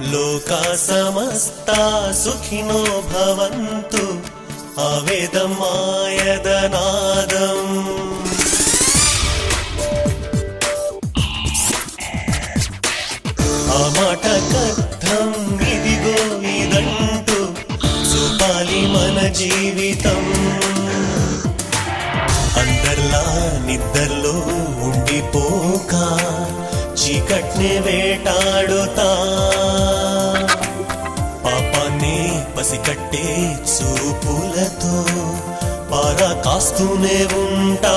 లోకా సమస్తా సుఖినో భవంతు. ఆవేదమాయదనాదం అమట కథం ఇదిగో ఇదంటూ చూపాలి మన జీవితం. అందర్లా నిద్రలో ఉండిపోకా చీకట్ని వేటాడుతా పాపాన్ని పసికట్టే చూపులతో పారా కాస్తూనే ఉంటా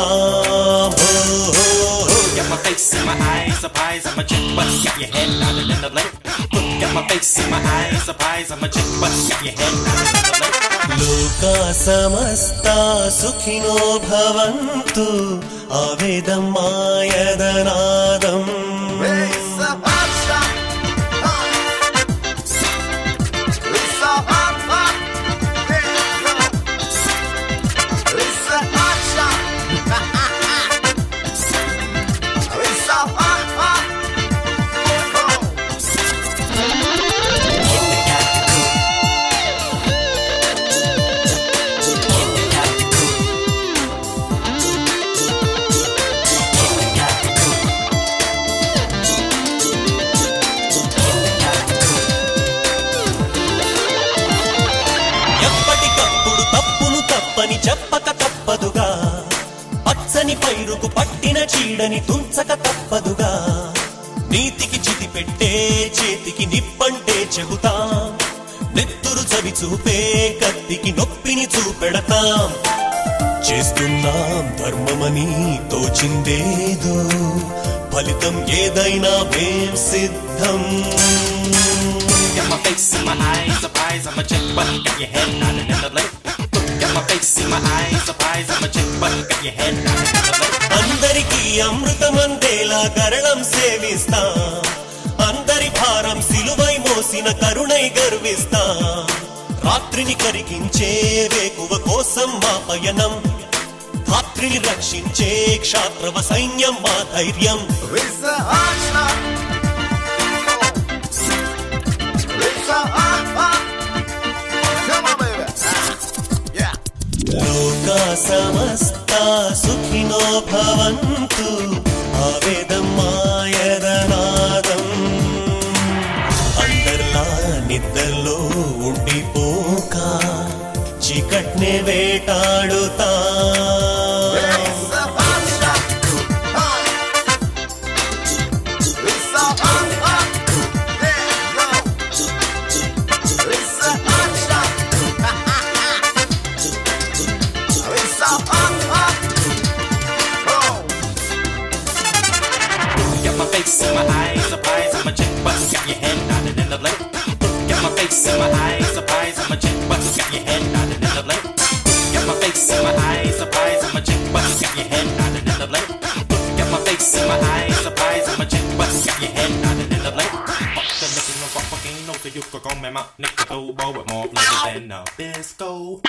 Got my face in my eyes, up eyes, I'm a chick, but got your head nodded in the lake. Got my face in my eyes, up eyes, I'm a chick, but got your head nodded in the lake. లోకా సమస్త సుఖినో భవంతు ఆవేదం మాయదనాదం వెన్రుకు పట్టిన చీడని తుంచక తప్పదుగా. నీతికి చితి పెట్టే చేతికి నిప్పంటే చెబుతాం. నెత్తురు చవి చూపే కత్తికి నొప్పిని చూపెడతాం. చేస్తున్నాం ధర్మమని తోచిందేదు. ఫలితం ఏదైనా మేం సిద్ధం. Get my face in my eyes, surprise, I'm a chick, but get your head on it. అమృతమందేలా గరళం సేవిస్తా. అందరి భారం సిలువై మోసిన కరుణై గర్విస్తా. రాత్రిని కరిగించే వేకువ కోసం మా పయనం. రాత్రిని రక్షించే క్షాత్రవ సైన్యం మా ధైర్యం. లోకా సమస్త సుఖినో భవంతు ఆవేదం మాయదనాదం అందర్లా నిద్రలో ఉండిపోక చీకట్నే వేటాడుతా. but you got your head nodded in the blade. Look at my face and my eyes, surprise in and my chin, but you got your head not in the blink? Fuck the looking of a fucking nose, so you could call me my nigga, go with more flavor than a bisco.